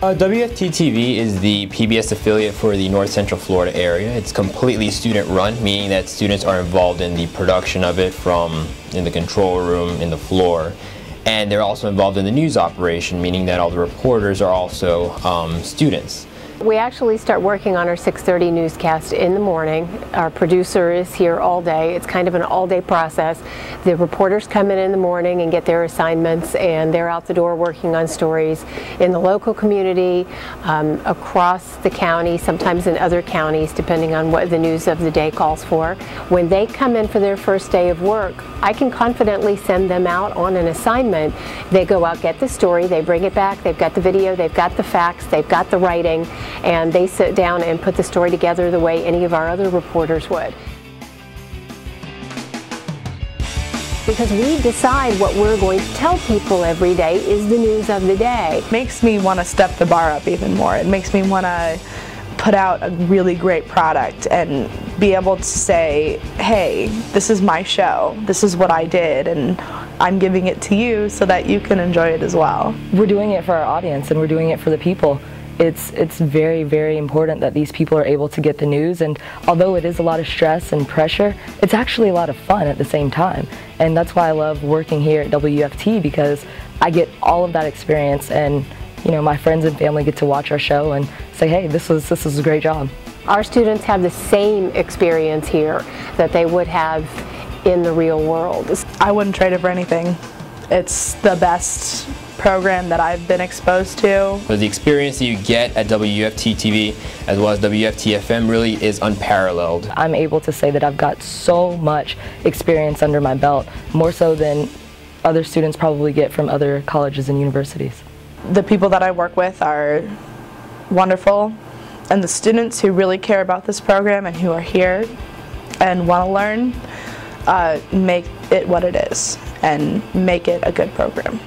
Uh, WUFT-TV is the PBS affiliate for the North Central Florida area. It's completely student-run, meaning that students are involved in the production of it from in the control room, in the floor, and they're also involved in the news operation, meaning that all the reporters are also um, students. We actually start working on our 6.30 newscast in the morning. Our producer is here all day. It's kind of an all-day process. The reporters come in in the morning and get their assignments and they're out the door working on stories in the local community, um, across the county, sometimes in other counties depending on what the news of the day calls for. When they come in for their first day of work, I can confidently send them out on an assignment. They go out, get the story, they bring it back, they've got the video, they've got the facts, they've got the writing, and they sit down and put the story together the way any of our other reporters would. Because we decide what we're going to tell people every day is the news of the day. makes me want to step the bar up even more. It makes me want to put out a really great product and be able to say, hey, this is my show, this is what I did, and I'm giving it to you so that you can enjoy it as well. We're doing it for our audience and we're doing it for the people it's it's very very important that these people are able to get the news. And although it is a lot of stress and pressure it's actually a lot of fun at the same time. And that's why I love working here at WUFT because I get all of that experience and you know my friends and family get to watch our show and say hey this was this was a great job. Our students have the same experience here that they would have in the real world. I wouldn't trade it for anything it's the best program that I've been exposed to. So the experience that you get at WUFT TV as well as WUFT FM really is unparalleled. I'm able to say that I've got so much experience under my belt, more so than other students probably get from other colleges and universities. The people that I work with are wonderful and the students who really care about this program and who are here and want to learn uh, make it what it is and make it a good program.